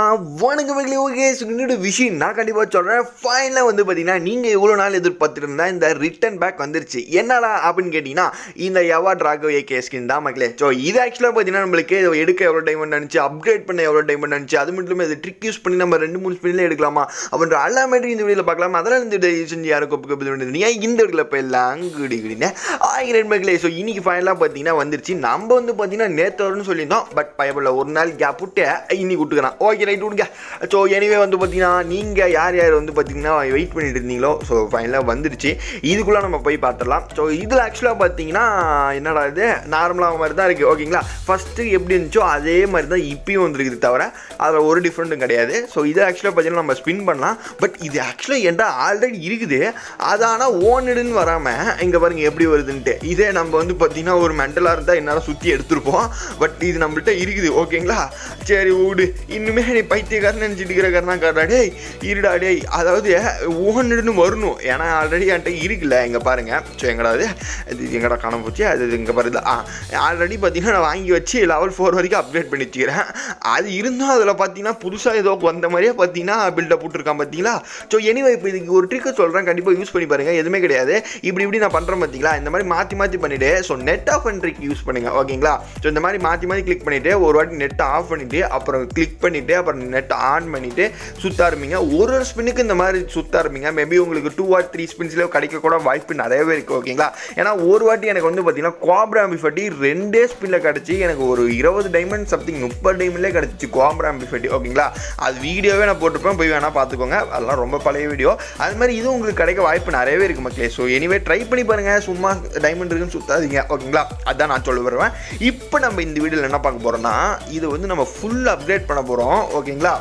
வணக்கம் மக்களே ஓகே இன்னொரு விஷயம் நான் கண்டிப்பாக சொல்கிறேன் ஃபைனலாக வந்து பார்த்தீங்கன்னா நீங்கள் இவ்வளோ நாள் எதிர்பார்த்துட்டு இருந்தா இந்த ரிட்டன் பேக் வந்துருச்சு. என்னடா அப்படின்னு கேட்டிங்கன்னா இந்த எவா ட்ராகோ ஏகே ஸ்கின் தான் மக்களே. ஸோ இது ஆக்சுவலாக பார்த்தீங்கன்னா நம்மளுக்கு எடுக்க எவ்வளோ டைம் நினச்சி அப்கிரேட் பண்ண எவ்வளோ டைம் நினச்சி அது மட்டும் இல்லாமல் இது ட்ரிக் யூஸ் பண்ணி நம்ம ரெண்டு மூணு ஸ்பின்ல எடுக்கலாமா அப்படின்ற எல்லாமே இந்த வீடியோவில் பார்க்கலாம்? அதெல்லாம் இந்த வீடியோ செஞ்சு யாரும் கொப்பு கொப்பு ஏன் இந்த வீடியோவில் போயிடலாம் குடி குடினே ஆயிரம் மக்களே ஸோ இன்னைக்கு ஃபைனலாக பார்த்தீங்கன்னா வந்துருச்சு. நம்ம வந்து பார்த்தீங்கன்னா நேற்று வரும்னு சொல்லியிருந்தோம். பட் பயப்படல ஒரு நாள் கேப் விட்டு இன்னைக்கு விட்டுக்கலாம். ஓகே ரைட் விடுங்க ஸோ எனிவே வந்து பார்த்தீங்கன்னா நீங்கள் யார் யார் வந்து பார்த்தீங்கன்னா வெயிட் பண்ணிட்டு இருந்தீங்களோ ஸோ ஃபைனலாக வந்துடுச்சு. இதுக்குள்ளே நம்ம போய் பார்த்துடலாம் ஸோ இதில் ஆக்சுவலாக பார்த்தீங்கன்னா என்னடா இது? நார்மலாக மாதிரி தான் இருக்குது ஓகேங்களா ஃபஸ்ட்டு எப்படி இருந்துச்சோ அதே மாதிரி தான் இப்பயும் வந்துருக்குது தவிர அதில் ஒரு டிஃப்ரெண்ட்டும் கிடையாது. ஸோ இது ஆக்சுவலாக பார்த்தீங்கன்னா நம்ம ஸ்பின் பண்ணலாம். பட் இது ஆக்சுவலாக என்கிட்ட ஆல்ரெடி இருக்குது. அது ஆனால் ஓனடுன்னு வராமல் இங்கே பாருங்க எப்படி வருதுன்ட்டு. இதே நம்ம வந்து பார்த்தீங்கன்னா ஒரு மெண்டலாக இருந்தால் என்னால் சுற்றி எடுத்துருப்போம். பட் இது நம்மள்கிட்ட இருக்குது. ஓகேங்களா சரி விடு இன்னுமே நீ பைத்தியக்காரன் நினச்சிட்டு இருக்கிறக்காரனா காட்டா டேய் இருடா டேய். அதாவது ஓன்னு வரணும் ஏன்னா ஆல்ரெடி என்கிட்ட இருக்குல்ல இங்கே பாருங்க. ஸோ எங்கடாவது இது எங்கடா காண போச்சு? அது இங்கே பாருது ஆ ஆல்ரெடி பார்த்தீங்கன்னா நான் வாங்கி வச்சு லெவல் ஃபோர் வரைக்கும் அப்டேட் பண்ணி வச்சுக்கிறேன். அது இருந்தால் அதில் பார்த்தீங்கன்னா புதுசாக ஏதோ வந்த மாதிரியே பார்த்தீங்கன்னா பில்டப் போட்டிருக்கான் பார்த்தீங்களா ஸோ எனிவே இப்போ இதுக்கு ஒரு ட்ரிக்கை சொல்கிறேன் கண்டிப்பாக யூஸ் பண்ணி பாருங்கள் எதுவுமே கிடையாது. இப்படி இப்படி நான் பண்ணுறேன் பார்த்தீங்களா இந்த மாதிரி மாற்றி மாற்றி பண்ணிவிட்டு so net off and trick use பண்ணுங்கள் ஓகேங்களா? ஸோ இந்த மாதிரி மாற்றி மாற்றி கிளிக் பண்ணிவிட்டு ஒரு வாட்டி நெட்டை ஆஃப் பண்ணிவிட்டு அப்புறம் கிளிக் பண்ணிவிட்டு அப்புறம் நெட் ஆன் பண்ணிவிட்டு சுற்ற ஆரம்பிங்க ஒரு ஒரு ஸ்பின்னுக்கு இந்த மாதிரி சுற்ற ஆரம்பிங்க மேபி உங்களுக்கு டூ ஆர் த்ரீ ஸ்பின்ஸ்லேயே கிடைக்கக்கூட வாய்ப்பு நிறையவே இருக்குது ஓகேங்களா ஏன்னா ஒரு வாட்டி எனக்கு வந்து பார்த்தீங்கன்னா குவாப்ரா ஆம்பிஃபட்டி ரெண்டே ஸ்பின்னில் கிடச்சி எனக்கு ஒரு இருபது டைமண்ட் சம்திங் முப்பது டைமண்ட்லேயே கிடச்சிச்சு குவாப்ரா ஆம்பிஃபட்டி ஓகேங்களா அது வீடியோவே நான் போட்டிருப்பேன் போய் வேணால் பார்த்துக்கோங்க அதெல்லாம் ரொம்ப பழைய வீடியோ. அது மாதிரி இதுவும் உங்களுக்கு கிடைக்க வாய்ப்பு நிறையவே இருக்குது மக்களே. ஸோ எனிவே ட்ரை பண்ணி பாருங்கள் சும்மா டைமண்ட் இருக்குன்னு சுற்றாதீங்க ஓகேங்களா அதான் நான் சொல்ல வருவேன். இப்போ நம்ம இந்த வீடியோவில் என்ன பார்க்க போகிறோம்னா இது வந்து நம்ம ஃபுல் அப்டேட் பண்ண போகிறோம் ஓகேங்களா?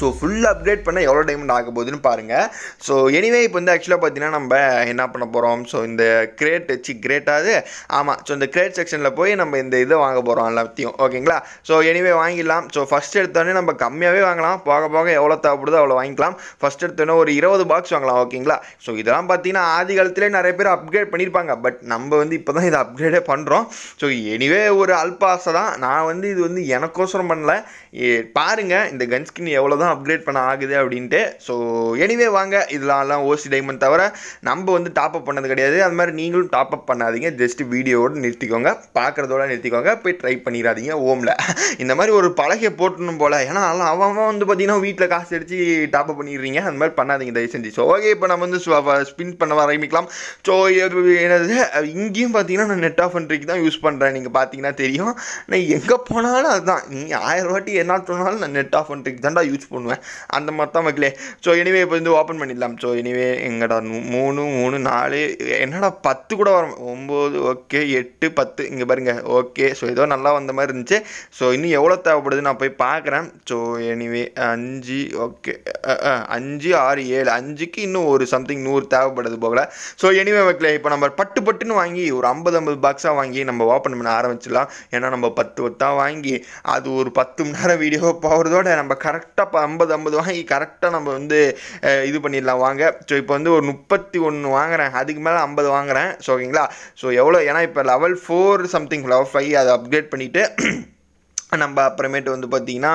ஸோ ஃபுல் அப்கிரேட் பண்ண எவ்வளோ டைமண்ட் ஆக போகுதுன்னு பாருங்கள் ஸோ எனிவே இப்போ வந்து ஆக்சுவலாக பார்த்தீங்கன்னா நம்ம என்ன பண்ண போகிறோம் ஸோ இந்த கிரேட் சி கிரேட்டாவது ஆமாம் ஸோ இந்த கிரேட் செக்ஷனில் போய் நம்ம இந்த இதை வாங்க போகிறோம் எல்லாத்தையும். ஓகேங்களா ஸோ எனிவே வாங்கிடலாம். ஸோ ஃபஸ்ட் எடுத்தோடனே நம்ம கம்மியாகவே வாங்கலாம். போக போக எவ்வளோ தேவைப்படுதோ அவ்வளோ வாங்கிக்கலாம். ஃபஸ்ட் எடுத்தோடனே ஒரு இருபது பாக்ஸ் வாங்கலாம். ஓகேங்களா ஸோ இதெல்லாம் பார்த்தீங்கன்னா ஆதி காலத்திலே நிறைய பேர் அப்கிரேட் பண்ணியிருப்பாங்க பட் நம்ம வந்து இப்போ தான் இதை அப்கிரேடே பண்ணுறோம் ஸோ எனிவே ஒரு அல்பாசை தான். நான் வந்து இது வந்து எனக்கோசரம் பண்ணல. ஏ- இந்த கன்ஸ்கின் எவ்வளோ தான் அப்கிரேட் பண்ண ஆகுது அப்படின்ட்டு. ஸோ எனிவே வாங்க இதெல்லாம் ஓசி டைமண்ட் தவிர நம்ம வந்து டாப் அப் பண்ணது கிடையாது. அது மாதிரி நீங்களும் டாப் அப் பண்ணாதீங்க. ஜஸ்ட் வீடியோவோடு நிறுத்திக்கோங்க. பார்க்குறதோட நிறுத்திக்கோங்க. போய் ட்ரை பண்ணிடாதீங்க. ஓமில். இந்த மாதிரி ஒரு பலகை போட்டணும் போல். ஏன்னா அதெல்லாம் அவன் அவன் வந்து பார்த்தீங்கன்னா வீட்டில் காசு அடித்து டாப் அப் பண்ணிடுறீங்க. அந்த மாதிரி பண்ணாதீங்க தயவு செஞ்சு ஸோ ஓகே இப்போ நம்ம வந்து ஸ்பின் பண்ண ஆரம்பிக்கலாம். ஸோ என்னது? இங்கேயும் பார்த்தீங்கன்னா நான் நெட் ஆஃப் அண்ட்ரிக்கு தான் யூஸ் பண்ணுறேன் நீங்கள் பார்த்தீங்கன்னா தெரியும். நான் எங்கே போனாலும் அதுதான். நீ ஆயிரம் வாட்டி என்ன சொன்னாலும் நான் நெட் ஆஃப் ட்ரிக் தான்டா யூஸ் பண்ணுவேன். அந்த மாதிரி தான் மக்களே ஸோ எனிவே இப்போ வந்து ஓப்பன் பண்ணிடலாம். ஸோ எனிவே எங்கடா மூணு மூணு நாலு என்னடா பத்து கூட வரும். ஒம்பது ஓகே எட்டு பத்து. இங்கே பாருங்க. ஓகே ஸோ ஏதோ நல்லா வந்த மாதிரி இருந்துச்சு. ஸோ இன்னும் எவ்வளோ தேவைப்படுது நான் போய் பார்க்குறேன். ஸோ எனிவே அஞ்சு ஓகே அஞ்சு ஆறு ஏழு. அஞ்சுக்கு இன்னும் ஒரு சம்திங் நூறு தேவைப்படுது போகல ஸோ எனிவே மக்களே இப்போ நம்ம பட்டு பட்டுன்னு வாங்கி ஒரு ஐம்பது ஐம்பது பாக்ஸாக வாங்கி நம்ம ஓப்பன் பண்ண ஆரம்பிச்சிடலாம். ஏன்னா நம்ம பத்து பத்தாக வாங்கி அது ஒரு பத்து மணி நேரம் வீடியோ போகிறதோட நம்ம கரெக்டாக ஐம்பது ஐம்பது வாங்கி கரெக்டாக நம்ம வந்து இது பண்ணிடலாம். வாங்க. ஸோ இப்போ வந்து ஒரு முப்பத்தி ஒன்று வாங்குறேன். அதுக்கு மேலே ஐம்பது வாங்குறேன். ஸோ ஓகேங்களா ஸோ எவ்வளோ ஏன்னா இப்போ level four something level five அதை அப்கிரேட் பண்ணிவிட்டு நம்ம அப்புறமேட்டு வந்து பார்த்திங்கன்னா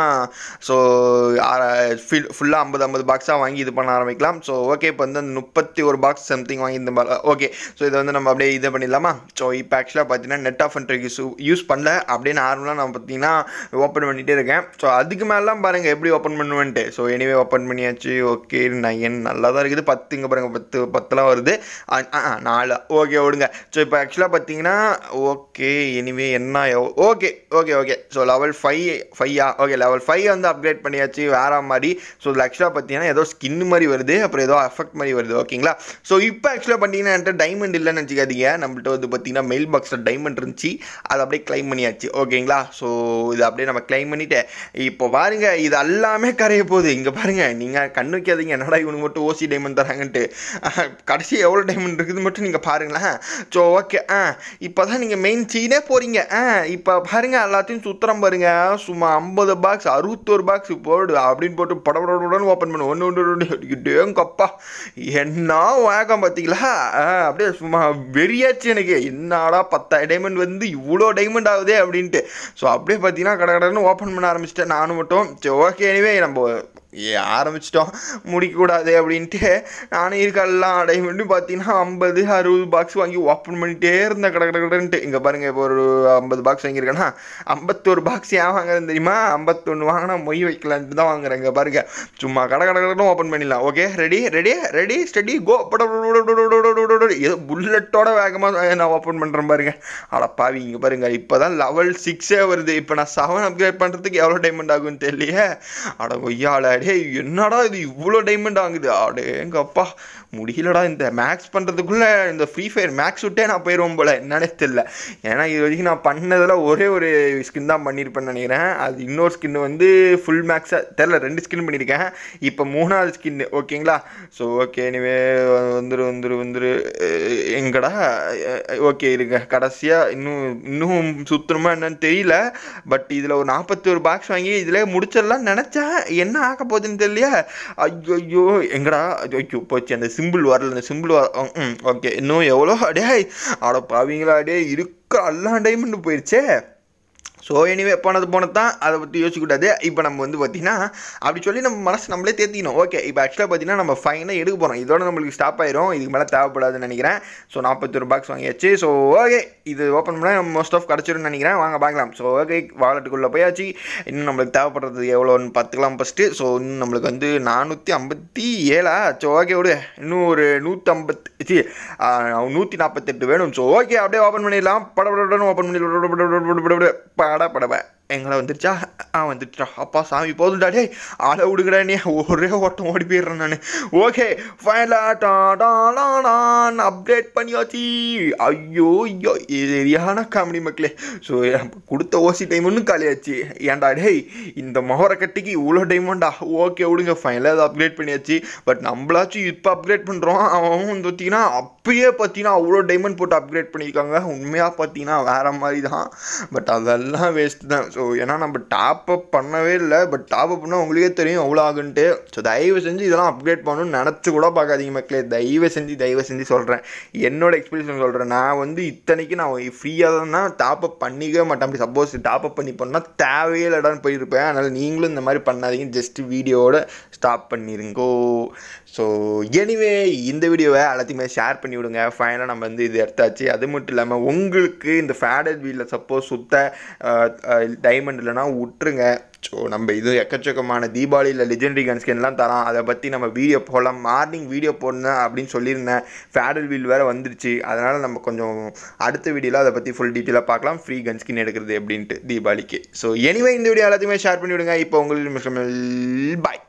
ஸோ ஃபில் ஃபுல்லாக ஐம்பது ஐம்பது பாக்ஸாக வாங்கி இது பண்ண ஆரம்பிக்கலாம். ஸோ ஓகே இப்போ வந்து அந்த முப்பத்தி ஒரு பாக்ஸ் சம்திங் வாங்கி இந்த ஓகே ஸோ இதை வந்து நம்ம அப்படியே இது பண்ணிடலாமா? ஸோ இப்போ ஆக்சுவலாக பார்த்தீங்கன்னா net off and use use பண்ணல. அப்படியே நார்மலாக நான் பார்த்தீங்கன்னா ஓப்பன் பண்ணிகிட்டே இருக்கேன். ஸோ அதுக்கு மேலாம் பாருங்கள் எப்படி ஓப்பன் பண்ணுவேன்ட்டு. ஸோ எனிவே ஓப்பன் பண்ணியாச்சு. ஓகே நயன் நல்லா தான் இருக்குது. பத்து இங்கே பாருங்கள் பத்து பத்துலாம் வருது. நாலு. ஓகே விடுங்க ஸோ இப்போ ஆக்சுவலாக பார்த்தீங்கன்னா ஓகே எனிவே என்ன okay okay okay so level five ஃபையா okay level five வந்து அப்கிரேட் பண்ணியாச்சு வேற மாதிரி. ஸோ இதில் ஆக்சுவலாக பார்த்தீங்கன்னா ஏதோ ஸ்கின் மாதிரி வருது அப்புறம் ஏதோ எஃபெக்ட் மாதிரி வருது ஓகேங்களா ஸோ இப்போ ஆக்சுவலாக பார்த்தீங்கன்னா என்கிட்ட டைமண்ட் இல்லைன்னு வச்சுக்காதீங்க நம்மள்ட்ட வந்து பார்த்தீங்கன்னா மெயில் பாக்ஸில் டைமண்ட் இருந்துச்சு. அதை அப்படியே கிளைம் பண்ணியாச்சு ஓகேங்களா ஸோ இது அப்படியே நம்ம கிளைம் பண்ணிவிட்டு இப்போ பாருங்கள் இது எல்லாமே கரைய போகுது. இங்கே பாருங்கள் நீங்கள் கண்ணு வைக்காதீங்க. என்னடா இவனுக்கு மட்டும் ஓசி டைமண்ட் தராங்கன்ட்டு. கடைசி எவ்வளோ டைமண்ட் இருக்குது மட்டும் நீங்கள் பாருங்களேன் ஸோ ஓகே ஆ? இப்போ தான் நீங்கள் மெயின் சீனே போகிறீங்க ஆ? இப்போ பாருங்கள் எல்லாத்தையும் சுத்துறம் பாரு பாருங்க சும்மா ஐம்பது பாக்ஸ் அறுபத்தோரு பாக்ஸ் போடு அப்படின்னு போட்டு படபடன்னு ஓப்பன் பண்ணு. ஒன்று ஒன்று ஒன்று டேங்கப்பா என்ன வேகம் பார்த்தீங்களா? ஆ, அப்படியே சும்மா வெறியாச்சு எனக்கு. என்னடா பத்தாயிரம் டைமண்ட் வந்து இவ்வளோ டைமண்ட் ஆகுதே அப்படின்ட்டு. ஸோ அப்படியே பார்த்தீங்கன்னா கடை கடைன்னு ஓப்பன் பண்ண ஆரம்பிச்சிட்டேன். நானும் மட்டும். சரி ஓகே எனிவே நம்ம ஏ ஆரம்பிச்சிட்டோம். முடிக்கக்கூடாது அப்படின்ட்டு நானும் இருக்கெல்லாம் டைமண்டும் பார்த்தீங்கன்னா ஐம்பது அறுபது பாக்ஸ் வாங்கி ஓப்பன் பண்ணிகிட்டே இருந்தேன். கடை கடை கடைன்ட்டு. இங்கே பாருங்கள் இப்போ ஒரு ஐம்பது பாக்ஸ் வாங்கியிருக்கேன்னா ஐம்பத்தோரு பாக்ஸ் ஏன் வாங்குறேன்னு தெரியுமா? ஐம்பத்தொன்று வாங்கினா மொய் வைக்கலான்ட்டு தான் வாங்குறேன். இங்கே பாருங்க. சும்மா கடை கடை கடை ஓப்பன் பண்ணிடலாம். Okay ready ready ready steady go ஏதோ புல்லட்டோட வேகமாக நான் ஓப்பன் பண்ணுறேன் பாருங்க. அட இங்கே பாருங்க இப்போ தான் லெவல் சிக்ஸே வருது. இப்போ நான் செவன் அப்கிரேட் பண்ணுறதுக்கு எவ்வளோ டைமண்ட் ஆகும்னு தெரியலையே. அட கொய்யால டேய் என்னடா இது இவ்வளோ டைமண்ட் ஆகுது? அடேங்கப்பா முடியலடா இந்த மேக்ஸ் பண்ணுறதுக்குள்ளே இந்த ஃப்ரீ ஃபயர் மேக்ஸ் விட்டே நான் போயிடுவோம் போல. என்னன்னே தெரில ஏன்னா இது வரைக்கும் நான் பண்ணதில் ஒரே ஒரு ஸ்கின் தான் பண்ணியிருப்பேன்னு நினைக்கிறேன். அது இன்னொரு ஸ்கின் வந்து ஃபுல் மேக்ஸாக தெரில ரெண்டு ஸ்கின் பண்ணியிருக்கேன். இப்போ மூணாவது ஸ்கின் ஓகேங்களா ஸோ ஓகே எனிவே வந்துரு வந்துரு வந்துரு. எங்கடா? ஓகே இருங்க. கடைசியாக இன்னும் இன்னும் சுத்தணுமா என்னன்னு தெரியல. பட் இதில் ஒரு நாற்பத்தி ஒரு பாக்ஸ் வாங்கி இதில் முடிச்சிடலாம் நினச்சேன் என்ன ஆக போகுதுன்னு தெரியலையா? ஐயோ ஐயோ எங்கடா? ஐயோ போச்சு. அந்த சிம்பிள் வரல. அந்த சிம்பிள் வர ஓகே. இன்னும் எவ்வளோ? டேய் அட பாவீங்களா? அடே இருக்கிற எல்லா டைமண்டும் போயிடுச்சே ஸோ எனிவே போனது போனது தான் அதை பற்றி யோசிக்கக்கூடாது இப்போ நம்ம வந்து பார்த்தீங்கன்னா அப்படி சொல்லி நம்ம மனசு நம்மளே தேர்த்திக்கணும் ஓகே இப்போ ஆக்சுவலாக பார்த்தீங்கன்னா நம்ம ஃபைனாக எடுக்க போகிறோம் இதோட நம்மளுக்கு ஸ்டாப் ஆயிரும் இதுக்கு மேலே தேவைப்படாதுன்னு நினைக்கிறேன் ஸோ நாற்பத்தொரு பாக்ஸ் வாங்கியாச்சு ஸோ ஓகே இது ஓப்பன் பண்ணால் நம்ம மோஸ்ட் ஆஃப் கிடச்சிரும்னு நினைக்கிறேன் வாங்க பார்க்கலாம் ஸோ ஓகே வாலெட்டுக்குள்ளே போயாச்சு இன்னும் நம்மளுக்கு தேவைப்படுறது எவ்வளோன்னு பார்த்துக்கலாம் ஃபஸ்ட்டு ஸோ இன்னும் நம்மளுக்கு வந்து நானூற்றி ஐம்பத்தி ஏழா ஸோ ஓகே விடு இன்னும் ஒரு நூற்றம்பத்தி நூற்றி நாற்பத்தெட்டு வேணும் ஸோ ஓகே அப்படியே ஓப்பன் பண்ணிடலாம் படபடன்னு ஓப்பன் பண்ணி பட எங்களை வந்துருச்சா? ஆ வந்துட்டா அப்பா சாமி போதும்டா. டே ஆளை விடுங்கடா நீ. ஒரே ஓட்டம் ஓடி போயிடுறேன் நான். ஓகே ஃபைனலாக அப்டேட் பண்ணியாச்சு. ஐயோ ஐயோ சரியான காமெடி மக்களே. ஸோ கொடுத்த ஓசி டைம் ஒன்றும் காலியாச்சு. ஏன்டா டேய் இந்த மொஹர கட்டிக்கு இவ்வளோ டைமண்டா ஓகே விடுங்க. ஃபைனலாக அதை அப்கிரேட் பண்ணியாச்சு. பட் நம்மளாச்சும் இப்போ அப்கிரேட் பண்ணுறோம் அவன் வந்து பார்த்தீங்கன்னா அப்பயே பார்த்தீங்கன்னா அவ்வளோ டைமண்ட் போட்டு அப்கிரேட் பண்ணியிருக்காங்க. உண்மையாக பார்த்தீங்கன்னா வேறு மாதிரி தான் பட் அதெல்லாம் வேஸ்ட் தான். ஸோ ஏன்னா நம்ம டாப் அப் பண்ணவே இல்லை பட் டாப் அப் பண்ணால் உங்களுக்கே தெரியும் எவ்வளோ ஆகுன்ட்டு. ஸோ தயவு செஞ்சு இதெல்லாம் அப்கிரேட் பண்ணணும்னு நினச்சி கூட பார்க்காதீங்க மக்களே. தயவு செஞ்சு தயவு செஞ்சு சொல்கிறேன் என்னோட எக்ஸ்பீரியன்ஸ் சொல்கிறேன் நான் வந்து இத்தனைக்கு நான் ஃப்ரீயாக தான் டாப் அப் பண்ணிக்கவே மாட்டேன். அப்படி சப்போஸ் டாப் அப் பண்ணி பண்ணால் தேவையே இல்லடான்னு போயிருப்பேன். அதனால் நீங்களும் இந்த மாதிரி பண்ணாதீங்க. ஜஸ்ட் வீடியோவோட ஸ்டாப் பண்ணிருங்கோ. ஸோ எனிவே இந்த வீடியோவை எல்லாத்தையுமே ஷேர் பண்ணி விடுங்க. ஃபைனலாக நம்ம வந்து இது எடுத்தாச்சு. அது மட்டும் இல்லாமல் உங்களுக்கு இந்த ஃபேடட் வீலில் சப்போஸ் சுத்த டைமண்ட் இல்லைனா விட்டுருங்க ஸோ நம்ம இது எக்கச்சக்கமான தீபாவளியில் லெஜெண்டரி கன்ஸ்கின்லாம் தரோம் அதை பற்றி நம்ம வீடியோ போடலாம். மார்னிங் வீடியோ போடணும் அப்படின்னு சொல்லியிருந்தேன். ஃபேடல் வீல் வேறு வந்துருச்சு. அதனால் நம்ம கொஞ்சம் அடுத்த வீடியோவில் அதை பற்றி ஃபுல் டீட்டெயிலாக பார்க்கலாம். ஃப்ரீ கன்ஸ்கின் எடுக்கிறது எப்படின்ட்டு தீபாவளிக்கு. ஸோ எனிவே இந்த வீடியோ எல்லாத்தையுமே ஷேர் பண்ணி விடுங்க இப்போ உங்களுக்கு பாய்